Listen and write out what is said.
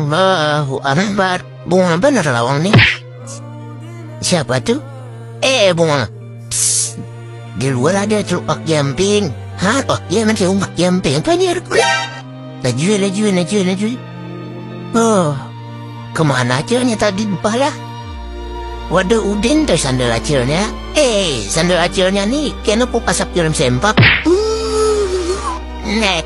Allahu Akbar. Bunga bener lawang nih. Siapa tuh? Eh, bunga. Psst. Di luar ada truk camping. Hah? Oh, iya nanti umak camping. Apa ini? Laju, laju, laju, laju. Oh, ke mana acaranya tadi lupa lah. Waduh, Udin tuh sandal acaranya. Eh, sandal acaranya nih, kenapa pas film sempak? Nek,